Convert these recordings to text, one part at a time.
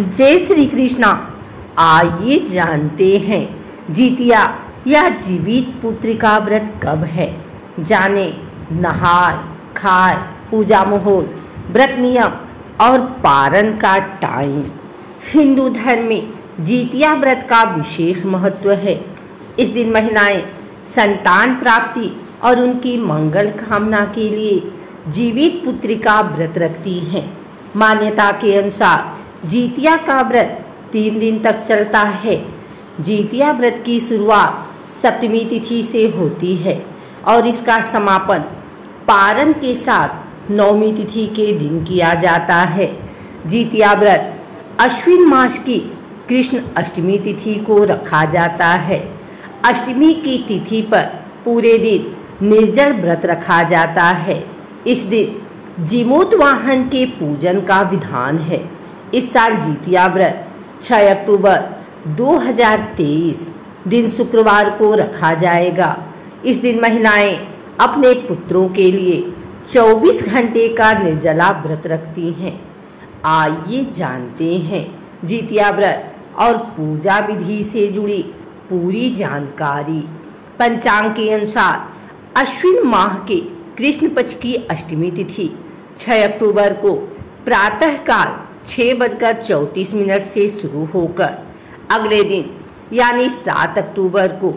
जय श्री कृष्णा। आइए जानते हैं, जीतिया या जीवित पुत्र का व्रत कब है? जाने नहाय खाए, पूजा मुहूर्त व्रत नियम और पारण का टाइम हिंदू धर्म में जीतिया व्रत का विशेष महत्व है। इस दिन महिलाएँ संतान प्राप्ति और उनकी मंगल कामना के लिए जीवित पुत्री का व्रत रखती हैं। मान्यता के अनुसार जीतिया का व्रत तीन दिन तक चलता है। जीतिया व्रत की शुरुआत सप्तमी तिथि से होती है और इसका समापन पारण के साथ नौमी तिथि के दिन किया जाता है। जीतिया व्रत अश्विन मास की कृष्ण अष्टमी तिथि को रखा जाता है। अष्टमी की तिथि पर पूरे दिन निर्जल व्रत रखा जाता है। इस दिन जीमूत वाहन के पूजन का विधान है। इस साल जीतिया व्रत 6 अक्टूबर 2023 दिन शुक्रवार को रखा जाएगा। इस दिन महिलाएँ अपने पुत्रों के लिए 24 घंटे का निर्जला व्रत रखती हैं। आइए जानते हैं जीतिया व्रत और पूजा विधि से जुड़ी पूरी जानकारी। पंचांग के अनुसार अश्विन माह के कृष्ण पक्ष की अष्टमी तिथि 6 अक्टूबर को प्रातःकाल छः बजकर चौंतीस मिनट से शुरू होकर अगले दिन, यानी सात अक्टूबर को,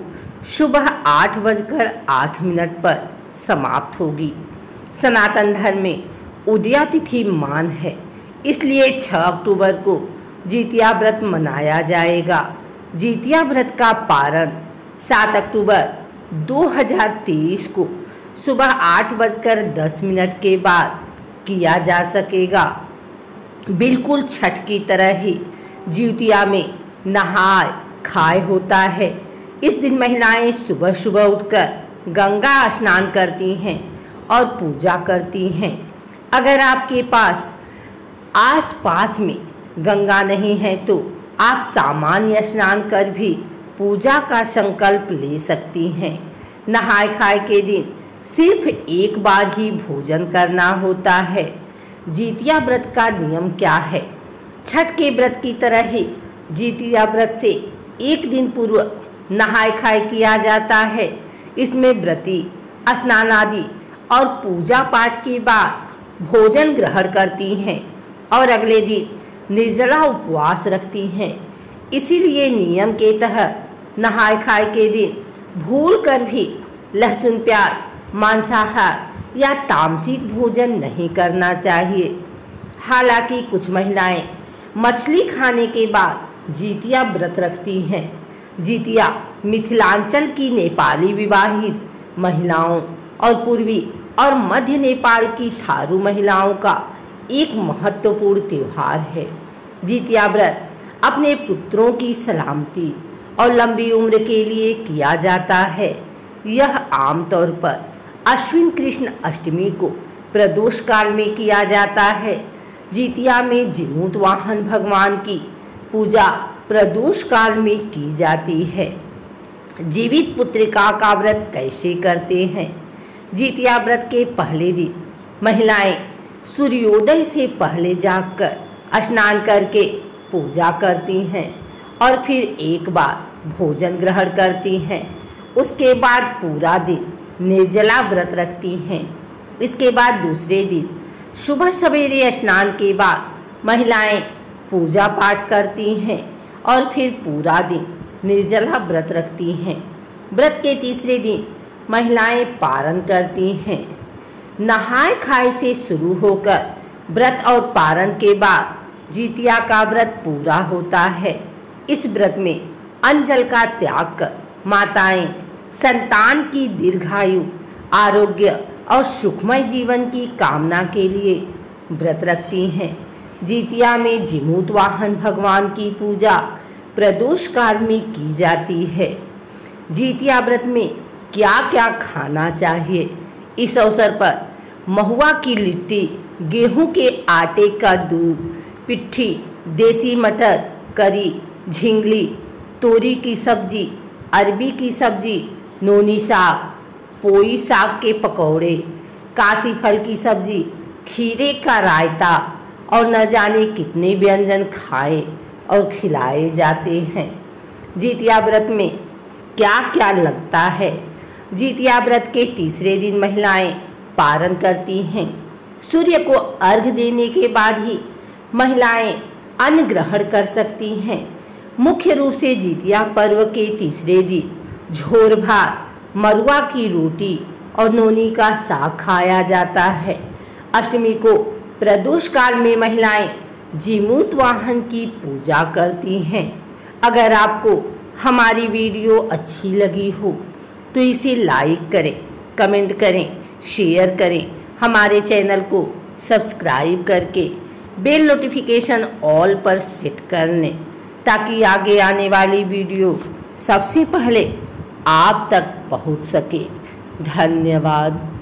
सुबह आठ बजकर आठ मिनट पर समाप्त होगी। सनातन धर्म में उदया तिथि मान है, इसलिए 6 अक्टूबर को जीतिया व्रत मनाया जाएगा। जीतिया व्रत का पारण 7 अक्टूबर 2023 को सुबह आठ बजकर दस मिनट के बाद किया जा सकेगा। बिल्कुल छठ की तरह ही जीवतिया में नहाय खाए होता है। इस दिन महिलाएँ सुबह सुबह उठकर गंगा स्नान करती हैं और पूजा करती हैं। अगर आपके पास आस पास में गंगा नहीं है तो आप सामान्य स्नान कर भी पूजा का संकल्प ले सकती हैं। नहाय खाए के दिन सिर्फ़ एक बार ही भोजन करना होता है। जीतिया व्रत का नियम क्या है? छठ के व्रत की तरह ही जीतिया व्रत से एक दिन पूर्व नहाय खाए किया जाता है। इसमें व्रती स्नान आदि और पूजा पाठ के बाद भोजन ग्रहण करती हैं और अगले दिन निर्जला उपवास रखती हैं। इसीलिए नियम के तहत नहाय खाए के दिन भूल कर भी लहसुन प्याज, मांसाहार या तामसिक भोजन नहीं करना चाहिए। हालाँकि कुछ महिलाएँ मछली खाने के बाद जीतिया व्रत रखती हैं। जीतिया मिथिलांचल की नेपाली विवाहित महिलाओं और पूर्वी और मध्य नेपाल की थारू महिलाओं का एक महत्वपूर्ण त्यौहार है। जीतिया व्रत अपने पुत्रों की सलामती और लंबी उम्र के लिए किया जाता है। यह आमतौर पर अश्विन कृष्ण अष्टमी को प्रदोष काल में किया जाता है। जीतिया में जीमूत वाहन भगवान की पूजा प्रदोष काल में की जाती है। जीवित पुत्रिका का व्रत कैसे करते हैं? जीतिया व्रत के पहले दिन महिलाएँ सूर्योदय से पहले जागकर स्नान करके पूजा करती हैं और फिर एक बार भोजन ग्रहण करती हैं। उसके बाद पूरा दिन निर्जला व्रत रखती हैं। इसके बाद दूसरे दिन, सुबह सवेरे स्नान के बाद महिलाएँ पूजा पाठ करती हैं और फिर पूरा दिन निर्जला व्रत रखती हैं। व्रत के तीसरे दिन महिलाएँ पारण करती हैं। नहाए खाए से शुरू होकर व्रत और पारण के बाद जीतिया का व्रत पूरा होता है। इस व्रत में अंजल का त्याग कर माताएँ संतान की दीर्घायु, आरोग्य और सुखमय जीवन की कामना के लिए व्रत रखती हैं। जीतिया में जिमूत वाहन भगवान की पूजा प्रदोष काल में की जाती है। जीतिया व्रत में क्या क्या खाना चाहिए? इस अवसर पर महुआ की लिट्टी, गेहूँ के आटे का दूध, पिट्ठी, देसी मटर, करी, झिंगली, तोरी की सब्ज़ी, अरबी की सब्ज़ी नोनी साग पोई साग के पकौड़े, काशी फल की सब्ज़ी, खीरे का रायता और न जाने कितने व्यंजन खाए और खिलाए जाते हैं। जीतिया व्रत में क्या क्या लगता है? जीतिया व्रत के तीसरे दिन महिलाएँ पारण करती हैं। सूर्य को अर्घ देने के बाद ही महिलाएँ अन्न ग्रहण कर सकती हैं। मुख्य रूप से जीतिया पर्व के तीसरे दिन झोर भात, मरुआ की रोटी और नोनी का साग खाया जाता है। अष्टमी को प्रदोष काल में महिलाएँ जीमूत वाहन की पूजा करती हैं। अगर आपको हमारी वीडियो अच्छी लगी हो तो इसे लाइक करें, कमेंट करें, शेयर करें। हमारे चैनल को सब्सक्राइब करके बेल नोटिफिकेशन ऑल पर सेट कर लें, ताकि आगे आने वाली वीडियो सबसे पहले आप तक पहुँच सके। धन्यवाद।